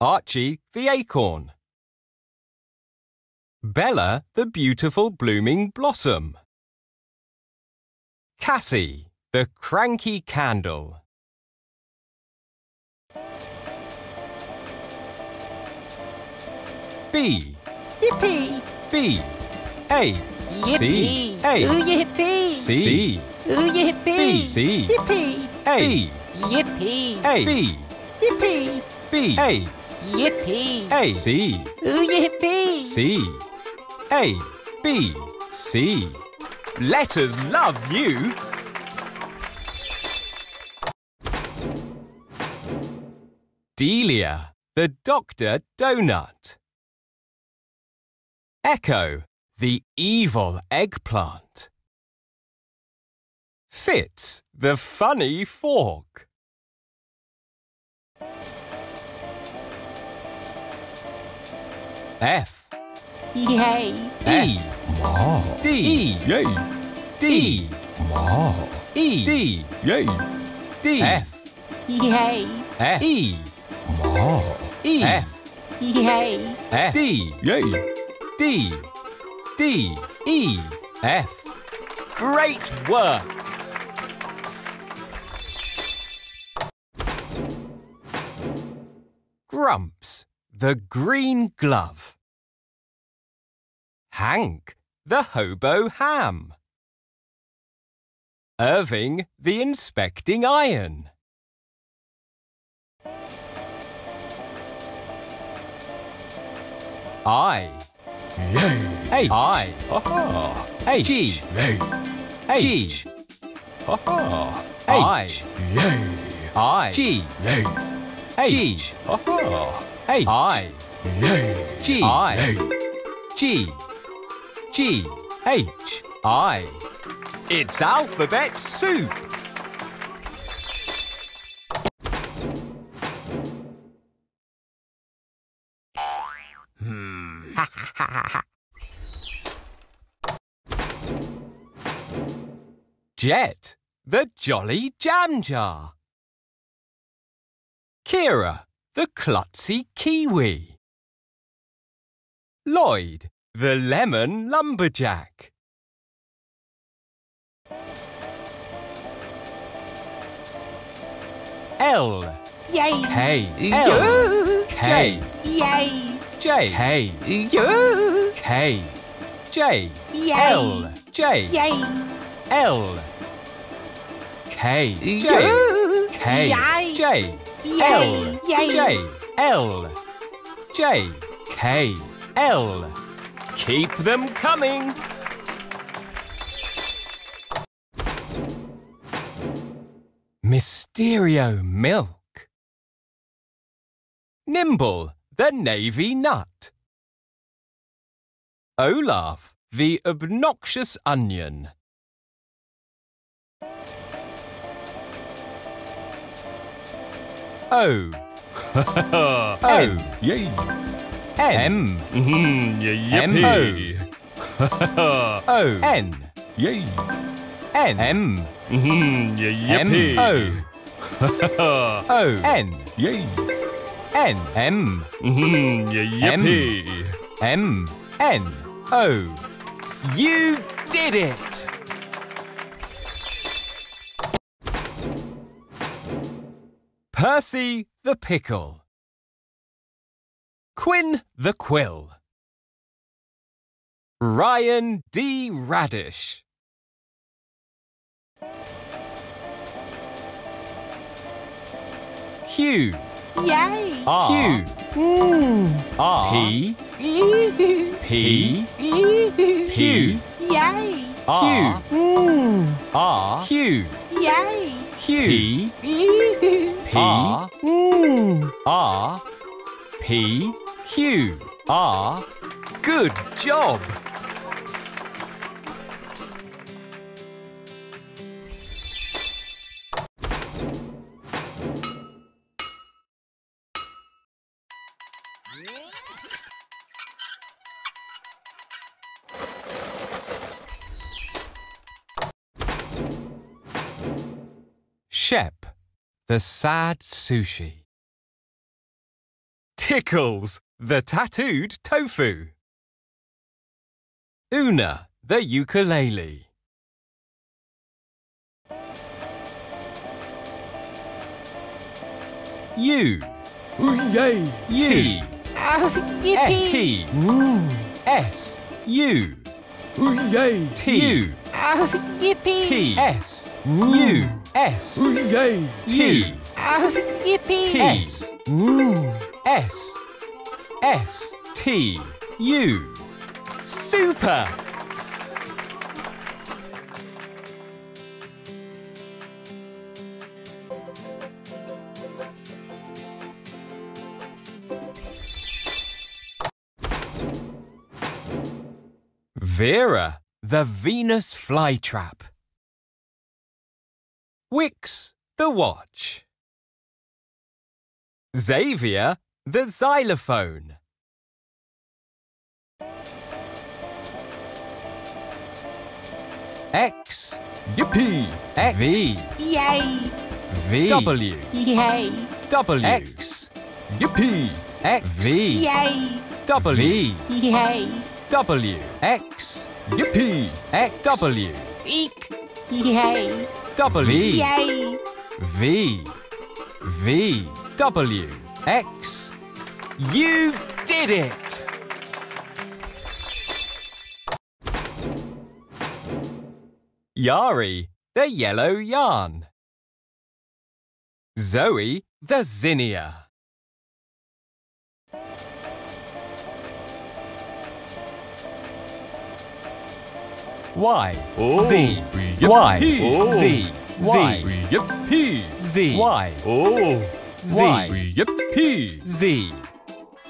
Archie the acorn. Bella the beautiful blooming blossom. Cassie the cranky candle. B Yippee! B A C Yippee! A Ooh, yippee! C Ooh, yippee! B C Yippee! A Yippee! A B Yippee! B A Yippee! A C Ooh, yippee! C A B C Letters love you. Delia, the Doctor Donut. Echo, the evil eggplant. Fitz, the funny fork. F Yay! E Ma. D E Yay. D Ma. E D Yay. D F Yay! F E Ma. E F Yay! F D Yay. D D E F Great work! Grumps, the green glove. Hank, the hobo ham. Irving, the inspecting iron. I, Yay. I, Ha ha. G, Yay. H, Ha ha. I, Yay. I, G, Yay. H, Ha ha. H, I, Yay. G, G, G, H, I. It's alphabet soup. Hmm. Jet, the jolly jam jar. Kira, the klutzy kiwi. Lloyd, the lemon lumberjack. L, Yay! K, L, Yoo! Yay! J, K, Yoo! K, J, Yay! L, J, Yay! L, K, J! K, Yay! J, Yay! L! J, L, J, K, L. Keep them coming. Mysterio milk. Nimble, the navy nut. Olaf, the obnoxious onion. O. o. Yay. M. Mm, yeah, M yippee. O. N. Yay. N. M. Mm, yeah, M. yippee. O. O. N. Yay. N. M. Mm, yeah, M. yippee. M. N. O. You did it! Percy the pickle. Quinn the quill. Ryan D. Radish. Q. Yay! R. Mm. Q. R. P. Yoo! P. Yoo! Q. Yay! R. Mm. R. Q. Yay! Q. P. Yoo! P. Mm. R. P. Q. R. Good job! The sad sushi. Tickles, the tattooed tofu. Una, the ukulele. U, Yay! U, Oh, yippee. T, Mm. S, U, Yay! T, Oh, yippee. T, S, U, S, Yay! T, Oh, yippee. T, S, Mm. S, S, T, U. Super! Vera, the Venus flytrap. Wix, the watch. Xavier, the xylophone. X, Yippee! X, V, Yay. V, W, Yay. W, X, Yippee! X, V, Yay. W, Yay. W, X, Yippee! X, W, Eek. Yay. W, Yay. V, V, W, X. You did it! Yari, the yellow yarn. Zoe, the zinnia. Y, Oh, Z, yep, Y, he. Oh. Z, Y! Z, Yippee! Z, Y, Oh! Z, Yippee! Z,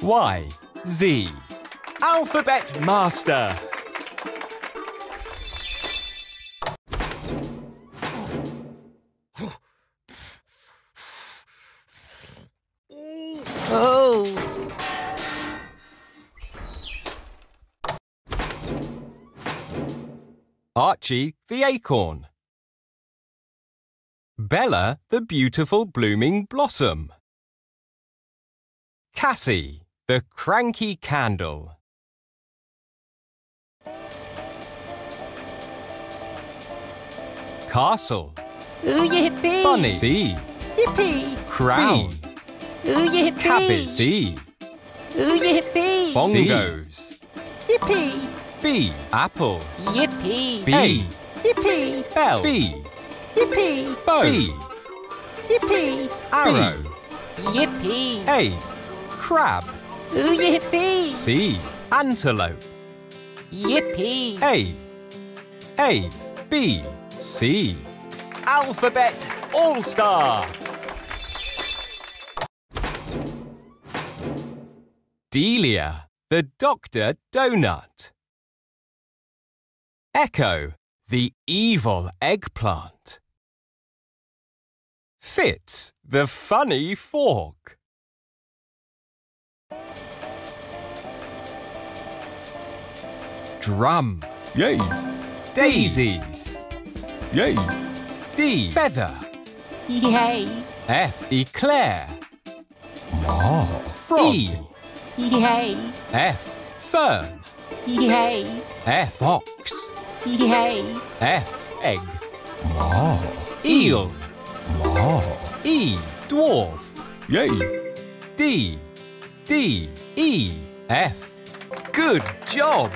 Y, Z. Alphabet Master. Archie, the acorn. Bella, the beautiful blooming blossom. Cassie, the cranky candle. Castle, Ooh, yippee. bunny, Yippee. crown, Ooh, yippee. cabbage, Ooh, yippee. bongos, Yippee. B, apple, Yippee. B, Yippee. bell, B, Yippee. bow, B, Yippee. arrow, Yippee. A, crab, Ooh, yippee. C, antelope, Yippee. A, A, B, C. Alphabet All Star. Delia, the Doctor Donut. Echo, the evil eggplant. Fitz, the funny fork. Drum, Yay! daisies. Yay! D, feather. Yay. F, eclair. Ma! Frog. E, Yay. F, fern. Yay. F, fox. Yay. F, egg. Ma! Eel. Ma! E, dwarf. Yay! D, D, E, F. Good job.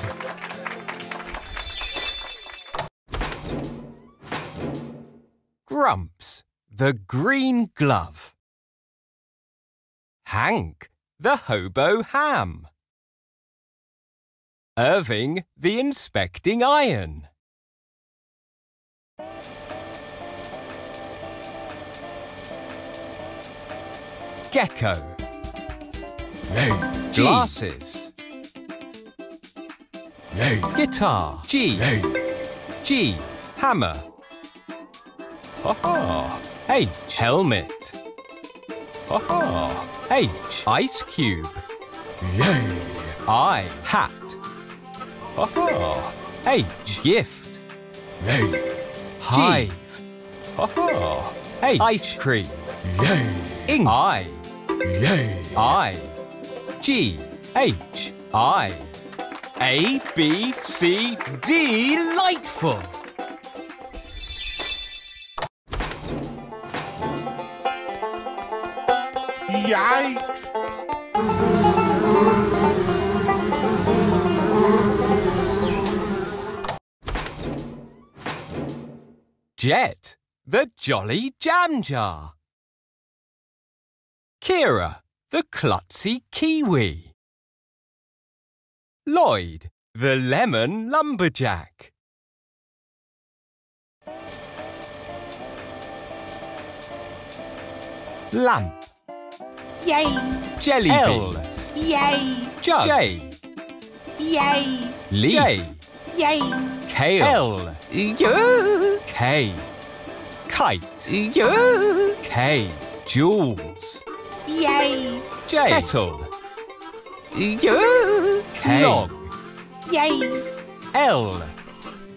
Grumps, the green glove. Hank, the hobo ham. Irving, the inspecting iron. Gecko, Yay! G, glasses. Yay! Guitar, G, Yay! G, hammer. Ha! H, helmet. Ha! H, ice cube. Yay! I, hat. Ha ha! H, gift. Yay! Hive. Ha ha! H, ice cream. Yay! Ink. I, Yay! I. G H I A B C D delightful. Yikes! Jet, the jolly jam jar. Kira, the klutzy kiwi. Lloyd, the lemon lumberjack. Lamp, Yay! jelly beans. Yay! Jug, J, Yay! leaf, J, Yay! Kale, Yoo! K, kite, Yoo! K, jewels, Yay! J, kettle, Yoo! K, log, Yay! L,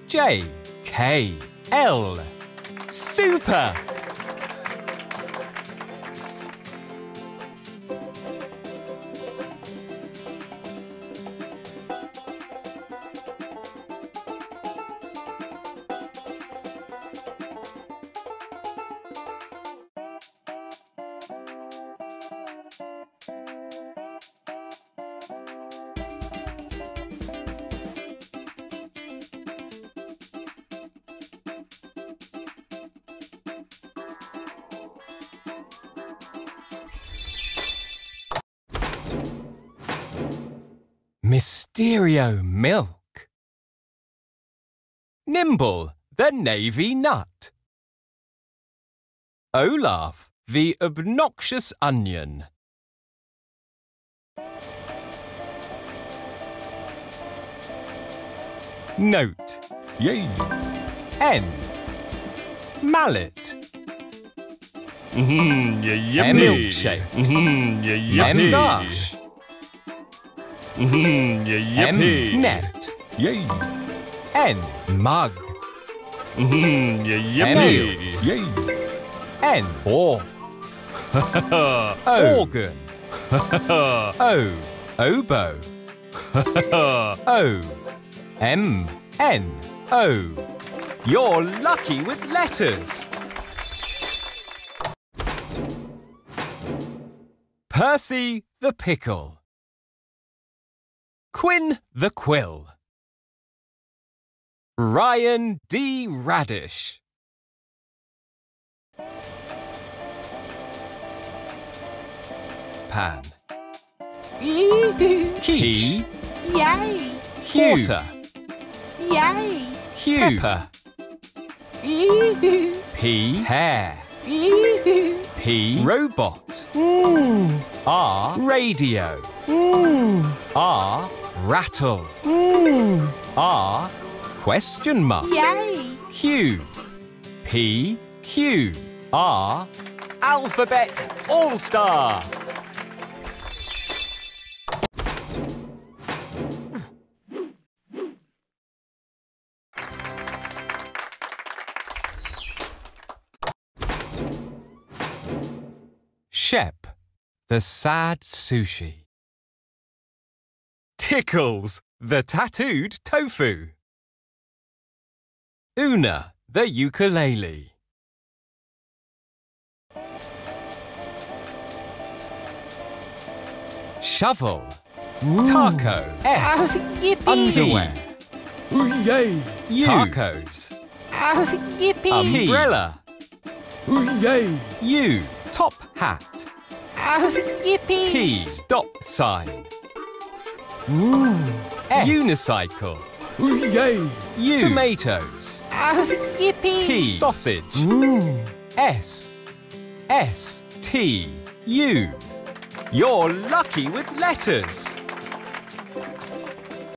J, K, L. Super! Mysterio milk. Nimble, the navy nut. Olaf, the obnoxious onion. Note, Yay! N. Mallet, Mm-hmm, yeah, A milkshake. Mm-hmm, yeah, yippee. Moustache, M. yippee. Net, Yay! N. Mug, Mm-hmm, yippee. Yay! N. Or, Oh. organ, O. Oboe, O. M. N. O. You're lucky with letters. Percy the pickle. Quinn the quill. Ryan D. Radish. Pan. Quiche. Yay! Quarter. Yay! Cube. P. Hair. P. Robot. Mmm! R. Radio. Mmm! R. Rattle. Mmm! R. Question mark. Yay! Q. P. Q. R. Alphabet All Star. Shep, the sad sushi. Tickles, the tattooed tofu. Una, the ukulele. Shovel, taco, F, ah, yippee! underwear, Ooh, yay! U, tacos, ah, yippee! umbrella, Ooh, yay! U, top hat, Oh, yippee! T, stop sign, Mmm! S, unicycle, yay! U, tomatoes, yippee! T, sausage, Mmm! S, S, T, U. You're lucky with letters.